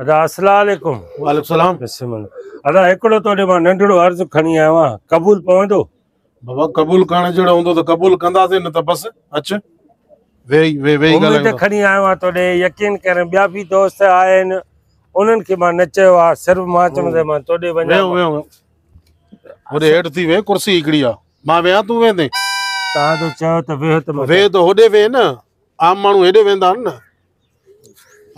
अदा अस्सलाम वालेकुम अदा हिकिड़ो तोॾे माँ नंढिड़ो अर्ज़ु खणी आयो आहियाँ क़बूल पवंदो बाबा क़बूल करण जहिड़ो हूंदो त क़बूल कंदासीं न त बसि अच वेही वे वेही उमेद ॻाल्हायूं। खणी आयो आहियाँ तोॾे यकीन कर ॿिया बि दोस्त आहिनि उन्हनि खे माँ न चयो आहे सिर्फ़ु माँ चवंदो माँ तोॾे वञा वेहो वेहो होॾे हेठि थी वेह कुर्सी हिकिड़ी आहे माँ वेहा तूं वेंदे तव्हां तो चयो त वेह त वेह त होॾे वेह न आम माण्हू हेॾे वेंदा आहिनि न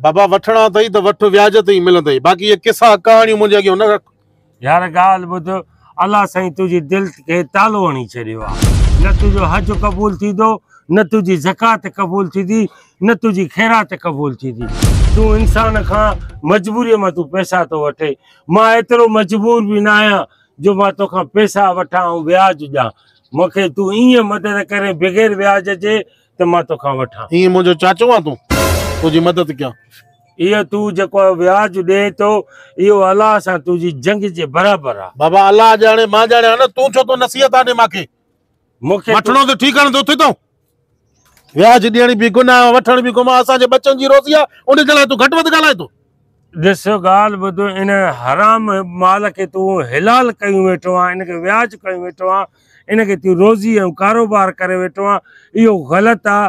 बाबा वठणा अथई त वठि व्याज ते ई मिलंदई। बाक़ी इहे किसा कहाणियूं मुंहिंजे अॻियाँ न रख। यार ॻाल्हि ॿुध। अलाह साईं तुंहिंजी दिलि खे तालो हणी छॾियो आहे। न तुंहिंजो हज क़बूल थींदो न तुंहिंजी ज़कात क़बूल थींदी न तुंहिंजी ख़ैरात क़बूल थींदी। तूं इंसान खां मजबूरीअ माँ तूं पैसा थो वठे। माँ एतिरो मजबूर बि न आहियाँ जो माँ तोखां पैसा वठां ऐं व्याज ॾियाँ। मूंखे तूं ईअं मदद करे बग़ैर व्याज जे त माँ तोखां वठां। ईअं मुंहिंजो चाचो आहे तूं? तुंहिंजी मदद कयां? इहो तूं जेको व्याज ॾे थो इहो अलाह सां तुंहिंजी जंग जे बराबरि आहे बाबा अलाह ॼाणे माँ ॼाणिया न तूं छो तो नसीहत ॾे मूंखे? मूंखे तूं- वठणो त ठीकु आहे न त। थो व्याज ॾियण बि गुनाह वठण बि गुनाह असांजे बच्चनि जी रोज़ी आहे उन जे लाइ तूं घटि वधि ॻाल्हाए थो। ॾिसो ॻाल्हि ॿुधो इन हराम माल खे तूं हिलाल कयूं वेठो आहे इनखे व्याज कयूं वेठो आहे इनखे तूं रोज़ी ऐं कारोबार करे वेठो आहे इहो ग़लति आहे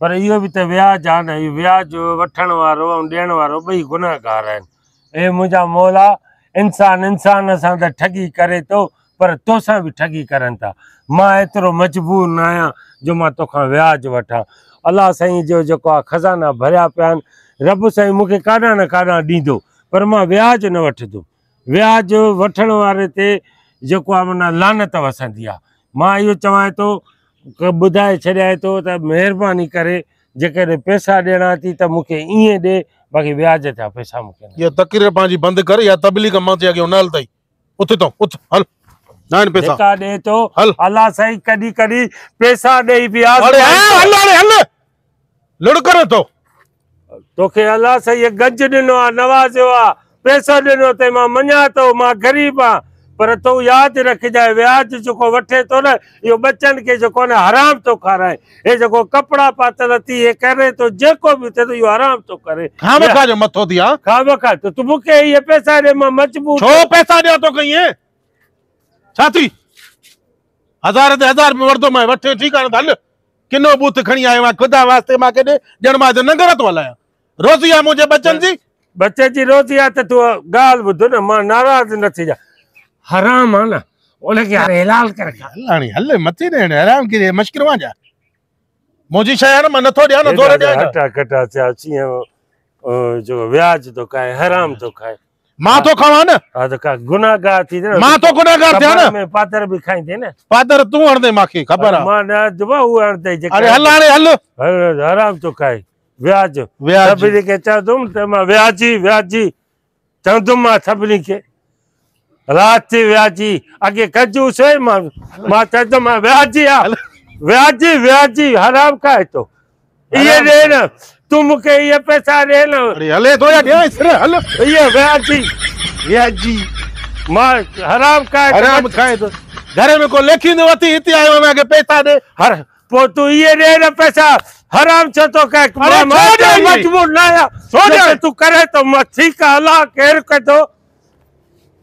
पर इहो बि त व्याज आहे न व्याज वठण वारो ऐं वारो गुनाहगार हे मुंहिंजा मौला इंसान इंसान सां त ठगी करे थो, पर तोसां बि ठगी करनि था। माँ एतिरो मजबूर न जो माँ तोखां व्याज वठां। अलाह साईं जो जेको खज़ाना भरिया पिया आहिनि, रब साईं मूंखे काॾां न काॾां ॾींदो, पर माँ व्याज न वठंदुमि व्याज वठण वारे ते जेको आहे माना लानत वसंदी माँ इहो चवां क- ॿुधाए छॾियाँ थो त महिरबानी करे जेकॾहिं पैसा ॾियणा थी त मूंखे ईअं ॾे बाक़ी व्याज जा पैसा मूंखे इहा तकरीर पंहिंजी बंदि कर या तबलीग माँ ते अॻियाँ न हलतई उथ तो उथ हल। न आहिनि पैसा ॾे थो हल। अलाह साईं कॾहिं कॾहिं पैसा ॾेई बि अरे हल हल हल लुड़ करे थो तोखे अलाह साईं गंज नवाज़ियो आहे पैसो ॾिनो अथई माँ मञा थो माँ ग़रीब आहियाँ पर तूं यादि रखजांइ व्याज जेको वठे थो न इहो बच्चनि खे जेको न हराम थो खाराए। हे जेको कपिड़ा पातल थी हे करे थो जेको बि थिए थो इहो हराम थो करे। खां खा जो मथो थी हा? खा बखा त तूं मूंखे इहे पैसा ॾे माँ मजबूर छो पैसा ॾियाँ तो कहीं छा थी? हज़ार ते हज़ार रुपयो वठंदो माँ वठे ठीकु आहे न त हल किनो बूथ खणी आयो आहियाँ ख़ुदा वास्ते माँ केॾे ॼण माँ त नंगर थो हलायां। रोज़ी आहे मुंहिंजे बच्चनि जी? बच्चे जी रोज़ी आहे त तूं ॻाल्हि ॿुध न माँ नाराज़ न थी जा। हराम आहे न उनखे हाणे हिलाल करे खा हल हाणे हल मथे ॾियण आराम करे मश्किर जा मुंहिंजी शइ आहे नथो ॾियाँ न ज़ोर ॾियाँ। हटा कटा थिया अची जो व्याज थो खाए हराम थो खाए माँ थो खावां न हा त का गुनाहगार थी न माँ थो गुनाहगार थियाँ न में पातर बि खाईंदे न फादर तूं हणंदे मूंखे ख़बर आहे माँ न दबा उहो हणंदे जेका अरे हल हाणे हल हल, हराम थो खाए व्याज व्याज सभिनी खे चवंदुमि त माँ व्याजी व्याजी चवंदुमि माँ सभिनी खे राति व्याजी अॻे कजूस हुई माँ माँ चवंदुमि माँ व्याजी आहे व्याजी व्याजी हराम खाए थो इहे ॾे न तूं मूंखे इहे पैसा ॾे अरे हले या ॾियाँ सिर हल। इहे व्याजी व्याजी माँ हराम खाए थो। आराम खाए थो घर में को लेखींदो अथी हिते आयो मैं के पैसा दे। हर पोइ तूं ॾे न पैसा हराम छो ॾे इहे? मजबूर न? जेके तूं करे थो माँ ठीकु आहे अलाह केरु कंदो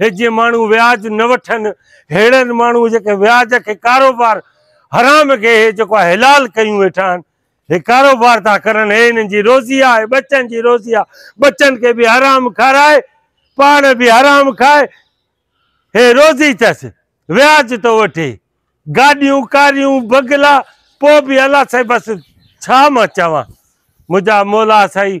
हे जीअं व्याज न वठनि अहिड़नि माण्हू जेके व्याज खे कारोबार हराम खे हे जेको आहे हिलाल कयूं वेठा आहिनि हे कारोबार था करनि हे जी रोज़ी आहे बचनि जी रोज़ी आहे बचनि खे बि हराम खाराए पाण बि हराम खाए हे रोज़ी अथसि व्याज थो वठे गाॾियूं कारियूं बगला पोइ बि अलाह साईं बसि छा माँ चवां मुंहिंजा मौला साईं